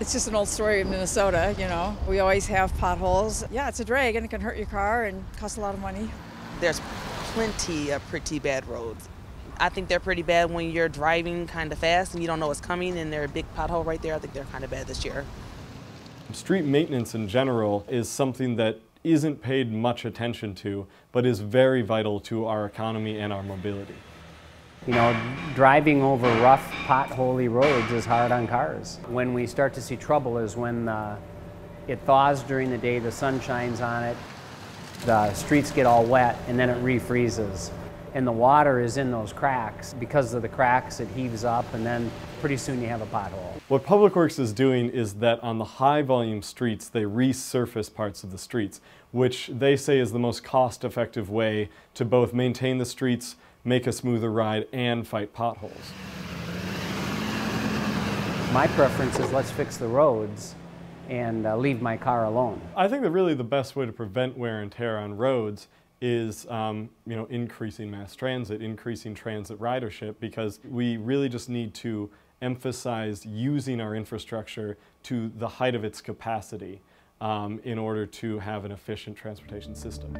It's just an old story of Minnesota, you know. We always have potholes. Yeah, it's a drag and it can hurt your car and cost a lot of money. There's plenty of pretty bad roads. I think they're pretty bad when you're driving kind of fast and you don't know what's coming and there's a big pothole right there. I think they're kind of bad this year. Street maintenance in general is something that isn't paid much attention to, but is very vital to our economy and our mobility. You know, driving over rough, potholy roads is hard on cars. When we start to see trouble is when uh, it thaws during the day, the sun shines on it, the streets get all wet, and then it refreezes. And the water is in those cracks. Because of the cracks, it heaves up, and then pretty soon you have a pothole. What Public Works is doing is that on the high volume streets, they resurface parts of the streets, which they say is the most cost effective way to both maintain the streets make a smoother ride, and fight potholes. My preference is let's fix the roads and uh, leave my car alone. I think that really the best way to prevent wear and tear on roads is um, you know increasing mass transit, increasing transit ridership, because we really just need to emphasize using our infrastructure to the height of its capacity um, in order to have an efficient transportation system.